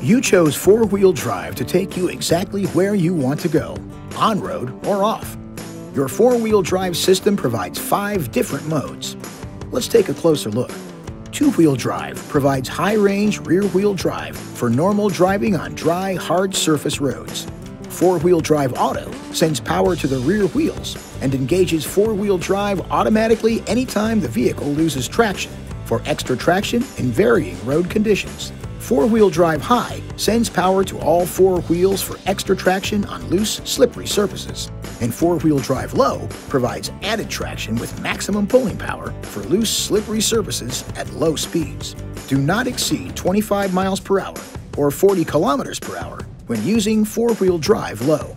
You chose four-wheel drive to take you exactly where you want to go, on-road or off. Your four-wheel drive system provides five different modes. Let's take a closer look. Two-wheel drive provides high-range rear-wheel drive for normal driving on dry, hard surface roads. Four-wheel drive auto sends power to the rear wheels and engages four-wheel drive automatically anytime the vehicle loses traction for extra traction in varying road conditions. Four-wheel drive high sends power to all four wheels for extra traction on loose, slippery surfaces. And four-wheel drive low provides added traction with maximum pulling power for loose, slippery surfaces at low speeds. Do not exceed 25 miles per hour or 40 kilometers per hour when using four-wheel drive low.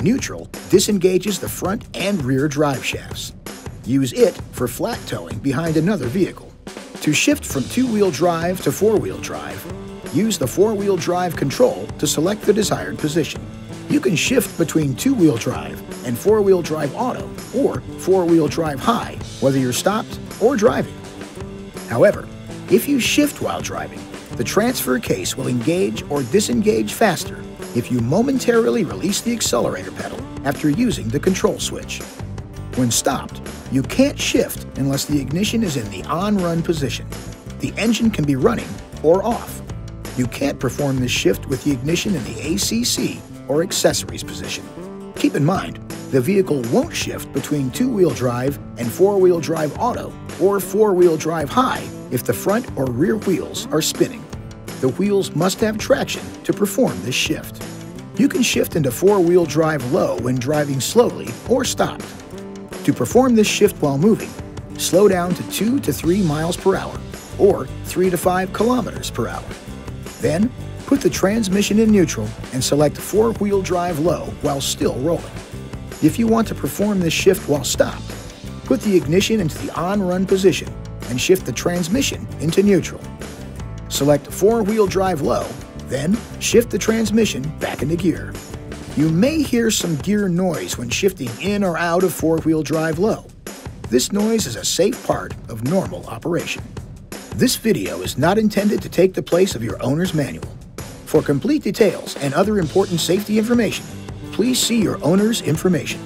Neutral disengages the front and rear drive shafts. Use it for flat towing behind another vehicle. To shift from two-wheel drive to four-wheel drive, use the four-wheel drive control to select the desired position. You can shift between two-wheel drive and four-wheel drive auto or four-wheel drive high, whether you're stopped or driving. However, if you shift while driving, the transfer case will engage or disengage faster if you momentarily release the accelerator pedal after using the control switch. When stopped, you can't shift unless the ignition is in the on-run position. The engine can be running or off. You can't perform this shift with the ignition in the ACC or accessories position. Keep in mind, the vehicle won't shift between two-wheel drive and four-wheel drive auto or four-wheel drive high if the front or rear wheels are spinning. The wheels must have traction to perform this shift. You can shift into four-wheel drive low when driving slowly or stopped. To perform this shift while moving, slow down to 2 to 3 miles per hour or 3 to 5 kilometers per hour. Then, put the transmission in neutral and select four-wheel drive low while still rolling. If you want to perform this shift while stopped, put the ignition into the on-run position and shift the transmission into neutral. Select four-wheel drive low, then shift the transmission back into gear. You may hear some gear noise when shifting in or out of four-wheel drive low. This noise is a safe part of normal operation. This video is not intended to take the place of your owner's manual. For complete details and other important safety information, please see your owner's information.